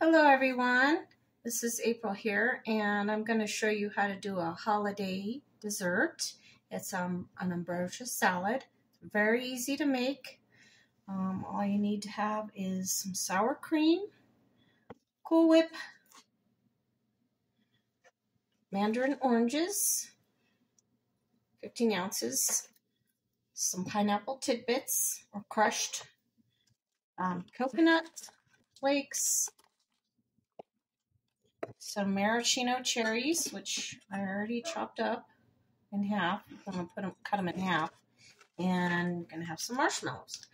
Hello everyone, this is April here and I'm going to show you how to do a holiday dessert. It's um, an ambrosia salad, very easy to make. Um, all you need to have is some sour cream, Cool Whip, mandarin oranges, 15 ounces, some pineapple tidbits or crushed, um, coconut flakes, some maraschino cherries, which I already chopped up in half. I'm gonna put them, cut them in half, and I'm gonna have some marshmallows.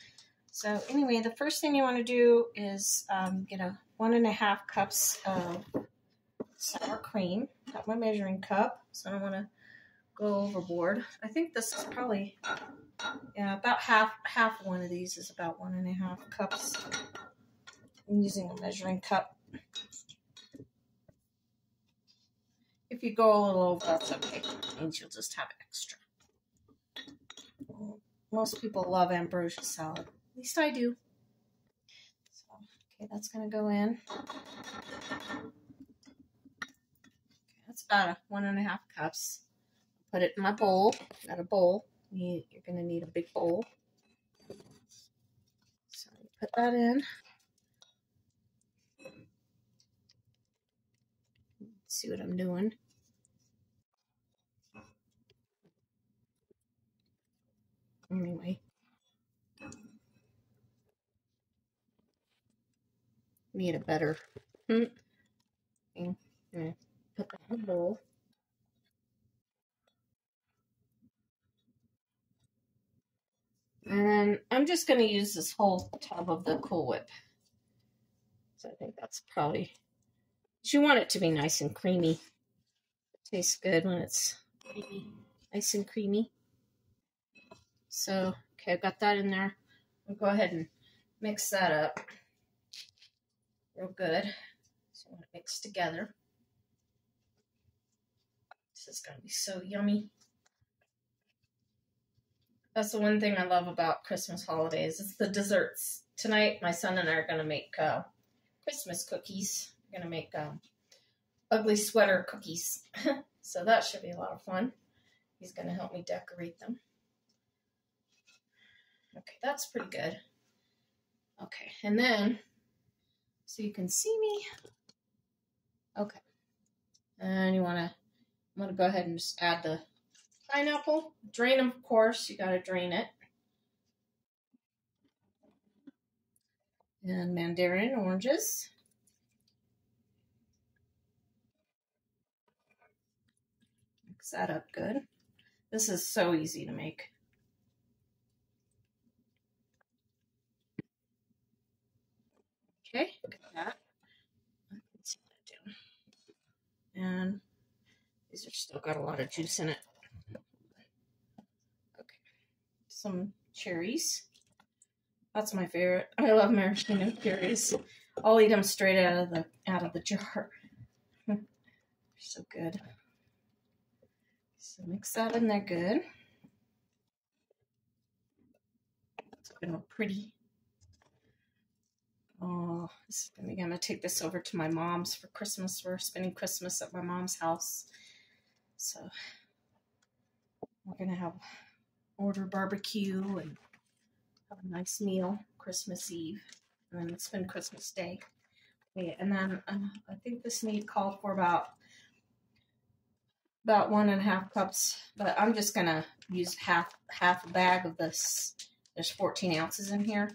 So anyway, the first thing you want to do is um, get a one and a half cups of sour cream. Got my measuring cup, so I don't want to go overboard. I think this is probably yeah about half half one of these is about one and a half cups. I'm using a measuring cup. If you go a little over, that's okay. It means you'll just have extra. Most people love ambrosia salad. At least I do. So, okay, that's going to go in. Okay, that's about a one and a half cups. Put it in my bowl. Got a bowl. You're going to need a big bowl. So put that in. see what I'm doing. Anyway. Need a better hmm. thing. I'm gonna put that in the bowl. And then I'm just going to use this whole tub of the Cool Whip. So I think that's probably, you want it to be nice and creamy. It tastes good when it's nice and creamy. So, okay, I've got that in there. I'll go ahead and mix that up real good. So it mix together. This is going to be so yummy. That's the one thing I love about Christmas holidays. It's the desserts. Tonight, my son and I are going to make uh, Christmas cookies. We're going to make um, ugly sweater cookies. so that should be a lot of fun. He's going to help me decorate them. Okay, that's pretty good. Okay, and then, so you can see me. Okay. And you want to, I'm to go ahead and just add the pineapple. Drain them, of course. You got to drain it. And mandarin oranges. Mix that up good. This is so easy to make. Okay, look at that. Let's see what I do. And these are still got a lot of juice in it. Okay, some cherries. That's my favorite. I love maraschino cherries. I'll eat them straight out of the out of the jar. They're so good. So mix that in there good. It's gonna look pretty. Oh, I'm going to take this over to my mom's for Christmas. We're spending Christmas at my mom's house. So we're going to have order barbecue and have a nice meal Christmas Eve. And then spend Christmas Day. Okay, and then um, I think this need called for about about one and a half cups, but I'm just gonna use half half a bag of this. There's 14 ounces in here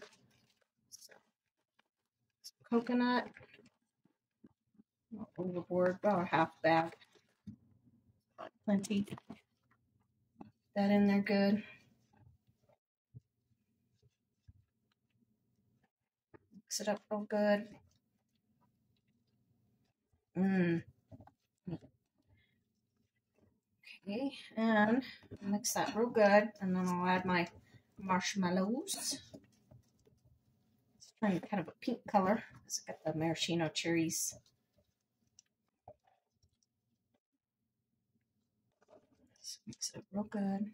coconut. Not overboard, about a half bag. Plenty. That in there good. Mix it up real good. Mmm. Okay, and mix that real good, and then I'll add my marshmallows kind of a pink color. It's got the maraschino cherries. Mix it real good.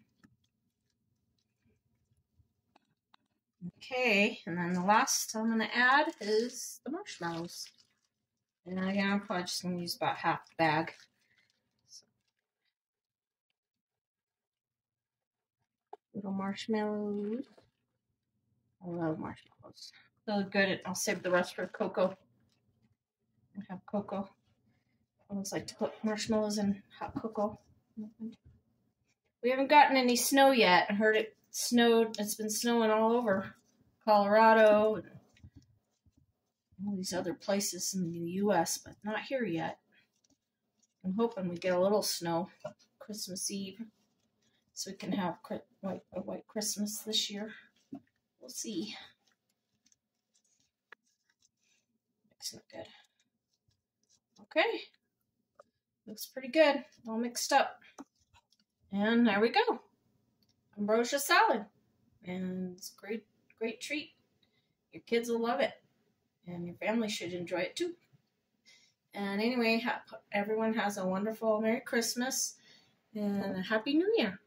Okay, and then the last I'm going to add is the marshmallows. And again, I'm probably just going to use about half the bag. Little marshmallows. I love marshmallows. So good. I'll save the rest for cocoa. I have cocoa. I always like to put marshmallows in hot cocoa. We haven't gotten any snow yet. I heard it snowed. It's been snowing all over Colorado and all these other places in the U.S., but not here yet. I'm hoping we get a little snow Christmas Eve so we can have a white Christmas this year. We'll see. Mixing it good. Okay. Looks pretty good. All mixed up. And there we go. Ambrosia salad. And it's a great, great treat. Your kids will love it. And your family should enjoy it too. And anyway, everyone has a wonderful Merry Christmas and a Happy New Year.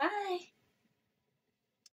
Bye.